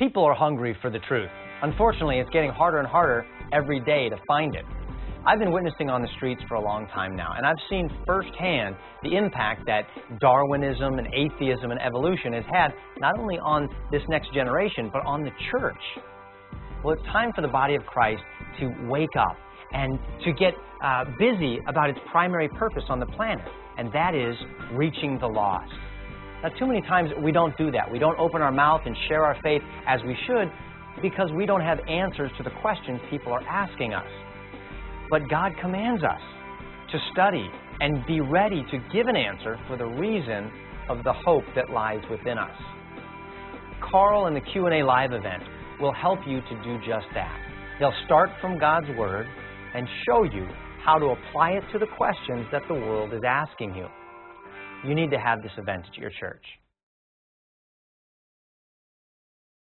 People are hungry for the truth. Unfortunately, it's getting harder and harder every day to find it. I've been witnessing on the streets for a long time now, and I've seen firsthand the impact that Darwinism and atheism and evolution has had not only on this next generation, but on the church. Well, it's time for the body of Christ to wake up and to get uh, busy about its primary purpose on the planet, and that is reaching the lost. Now, too many times we don't do that. We don't open our mouth and share our faith as we should because we don't have answers to the questions people are asking us. But God commands us to study and be ready to give an answer for the reason of the hope that lies within us. Carl in the Q&A live event will help you to do just that. They'll start from God's Word and show you how to apply it to the questions that the world is asking you. You need to have this event at your church.